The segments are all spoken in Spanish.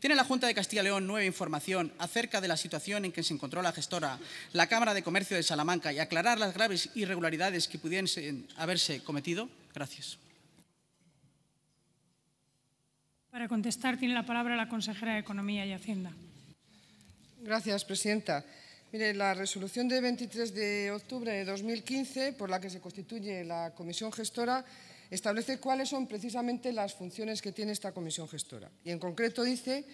¿Tiene la Junta de Castilla y León nueva información acerca de la situación en que se encontró la gestora, la Cámara de Comercio de Salamanca, y aclarar las graves irregularidades que pudiesen haberse cometido? Gracias. Para contestar tiene la palabra la consejera de Economía y Hacienda. Gracias, presidenta. Mire, la resolución de 23 de octubre de 2015, por la que se constituye la comisión gestora, establece cuáles son precisamente las funciones que tiene esta comisión gestora. Y en concreto dice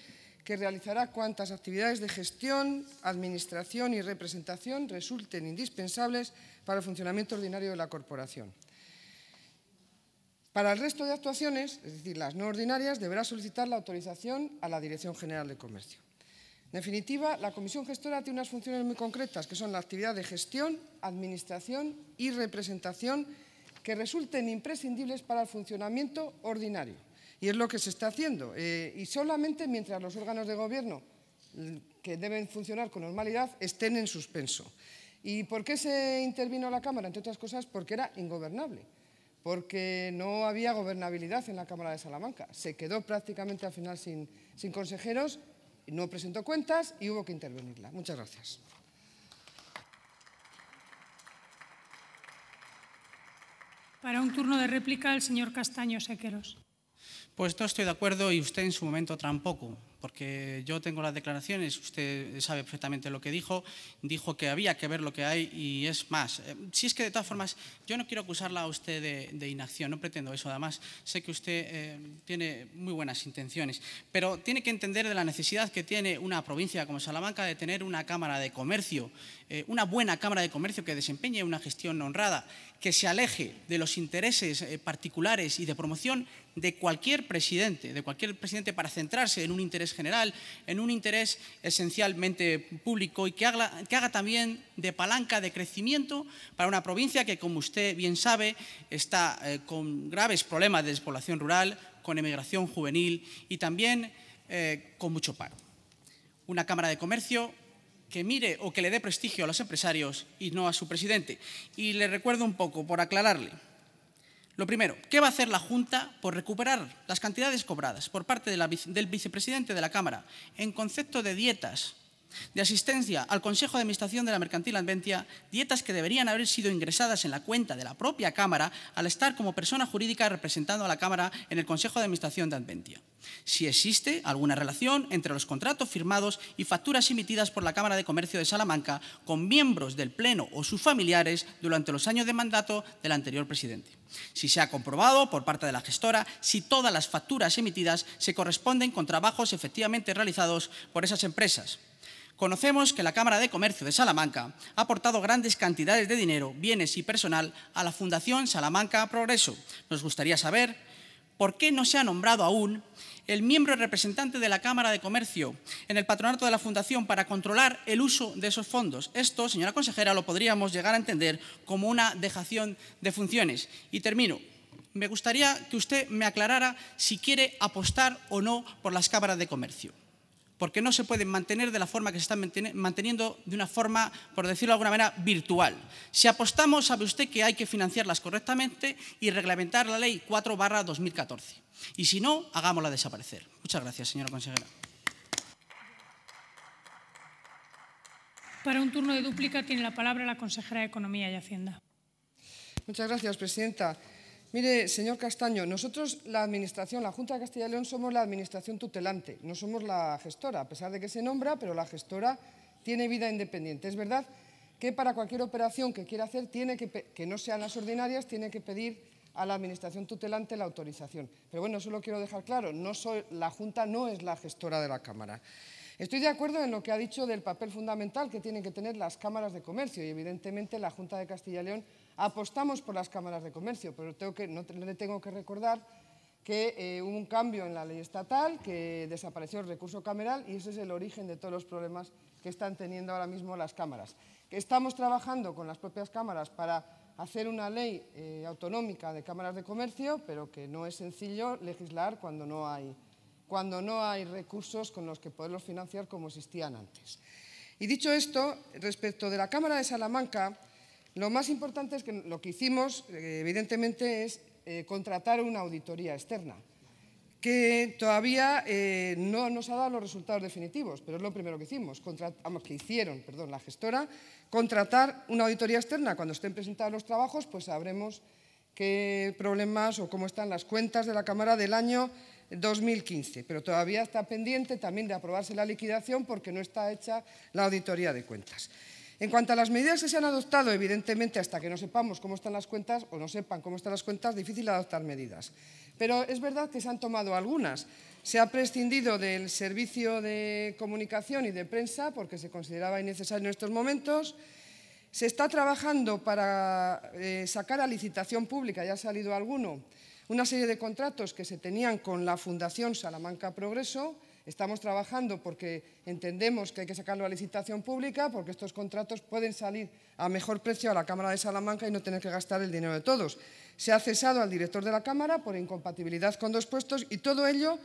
que realizará cuantas actividades de gestión, administración y representación resulten indispensables para el funcionamiento ordinario de la corporación. Para el resto de actuaciones, es decir, las no ordinarias, deberá solicitar la autorización a la Dirección General de Comercio. En definitiva, la Comisión Gestora tiene unas funciones muy concretas, que son la actividad de gestión, administración y representación que resulten imprescindibles para el funcionamiento ordinario. Y es lo que se está haciendo. Eh, y solamente mientras los órganos de gobierno mm, que deben funcionar con normalidad estén en suspenso. ¿Y por qué se intervino la Cámara? Entre otras cosas, porque era ingobernable, porque no había gobernabilidad en la Cámara de Salamanca. Se quedó prácticamente al final sin, sin consejeros, no presentó cuentas y hubo que intervenirla. Muchas gracias. Para un turno de réplica, el señor Castaño Sequeros. Pues no estoy de acuerdo y usted en su momento tampoco, porque yo tengo las declaraciones, usted sabe perfectamente lo que dijo, dijo que había que ver lo que hay y es más. Eh, si es que de todas formas, yo no quiero acusarla a usted de, inacción, no pretendo eso, además sé que usted eh, tiene muy buenas intenciones, pero tiene que entender de la necesidad que tiene una provincia como Salamanca de tener una Cámara de Comercio, eh, una buena Cámara de Comercio que desempeñe una gestión honrada, que se aleje de los intereses particulares y de promoción de cualquier presidente, de cualquier presidente para centrarse en un interés general, en un interés esencialmente público y que haga, también de palanca de crecimiento para una provincia que, como usted bien sabe, está eh, con graves problemas de despoblación rural, con emigración juvenil y también eh, con mucho paro. Una Cámara de Comercio que mire o que le dé prestigio a los empresarios y no a su presidente. Y le recuerdo un poco, por aclararle, lo primero, ¿qué va a hacer la Junta por recuperar las cantidades cobradas por parte del vicepresidente de la Cámara en concepto de dietas de asistencia al Consejo de Administración de la Mercantil Adventia, dietas que deberían haber sido ingresadas en la cuenta de la propia Cámara al estar como persona jurídica representando a la Cámara en el Consejo de Administración de Adventia. Si existe alguna relación entre los contratos firmados y facturas emitidas por la Cámara de Comercio de Salamanca con miembros del Pleno o sus familiares durante los años de mandato del anterior presidente. Si se ha comprobado por parte de la gestora si todas las facturas emitidas se corresponden con trabajos efectivamente realizados por esas empresas. Conocemos que la Cámara de Comercio de Salamanca ha aportado grandes cantidades de dinero, bienes y personal a la Fundación Salamanca Progreso. Nos gustaría saber por qué no se ha nombrado aún el miembro representante de la Cámara de Comercio en el patronato de la Fundación para controlar el uso de esos fondos. Esto, señora consejera, lo podríamos llegar a entender como una dejación de funciones. Y termino. Me gustaría que usted me aclarara si quiere apostar o no por las cámaras de comercio porque no se pueden mantener de la forma que se están manteniendo, de una forma, por decirlo de alguna manera, virtual. Si apostamos, sabe usted que hay que financiarlas correctamente y reglamentar la Ley 4 2014. Y si no, hagámosla desaparecer. Muchas gracias, señora consejera. Para un turno de dúplica tiene la palabra la consejera de Economía y Hacienda. Muchas gracias, presidenta. Mire, señor Castaño, nosotros, la Administración, la Junta de Castilla y León, somos la Administración tutelante, no somos la gestora, a pesar de que se nombra, pero la gestora tiene vida independiente. Es verdad que para cualquier operación que quiera hacer, tiene que, que no sean las ordinarias, tiene que pedir a la Administración tutelante la autorización. Pero bueno, eso lo quiero dejar claro, la Junta no es la gestora de la Cámara. Estoy de acuerdo en lo que ha dicho del papel fundamental que tienen que tener las cámaras de comercio y evidentemente la Junta de Castilla y León apostamos por las cámaras de comercio, pero tengo que, le tengo que recordar que eh, hubo un cambio en la ley estatal, que desapareció el recurso cameral y ese es el origen de todos los problemas que están teniendo ahora mismo las cámaras. Que estamos trabajando con las propias cámaras para hacer una ley eh, autonómica de cámaras de comercio, pero que no es sencillo legislar cuando no hay, cuando no hay recursos con los que poderlos financiar como existían antes. Y dicho esto, respecto de la Cámara de Salamanca, lo más importante es que lo que hicimos, eh, evidentemente, es eh, contratar una auditoría externa, que todavía eh, no nos ha dado los resultados definitivos, pero es lo primero que hicimos, que hicieron, perdón, la gestora, contratar una auditoría externa. Cuando estén presentados los trabajos, pues sabremos qué problemas o cómo están las cuentas de la Cámara del año 2015, pero todavía está pendiente también de aprobarse la liquidación porque no está hecha la auditoría de cuentas. En cuanto a las medidas que se han adoptado, evidentemente, hasta que no sepamos cómo están las cuentas o no sepan cómo están las cuentas, difícil adoptar medidas. Pero es verdad que se han tomado algunas. Se ha prescindido del servicio de comunicación y de prensa porque se consideraba innecesario en estos momentos. Se está trabajando para eh, sacar a licitación pública, ya ha salido alguno, una serie de contratos que se tenían con la Fundación Salamanca Progreso, Estamos trabajando porque entendemos que hay que sacarlo a licitación pública, porque estos contratos pueden salir a mejor precio a la Cámara de Salamanca y no tener que gastar el dinero de todos. Se ha cesado al director de la Cámara por incompatibilidad con dos puestos y todo ello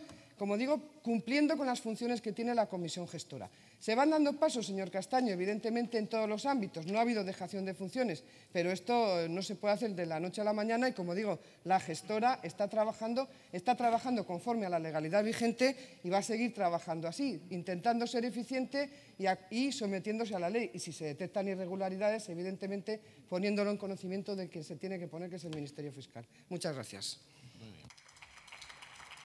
como digo, cumpliendo con las funciones que tiene la comisión gestora. Se van dando pasos, señor Castaño, evidentemente en todos los ámbitos. No ha habido dejación de funciones, pero esto no se puede hacer de la noche a la mañana y, como digo, la gestora está trabajando, está trabajando conforme a la legalidad vigente y va a seguir trabajando así, intentando ser eficiente y, y sometiéndose a la ley. Y si se detectan irregularidades, evidentemente poniéndolo en conocimiento de que se tiene que poner, que es el Ministerio Fiscal. Muchas gracias.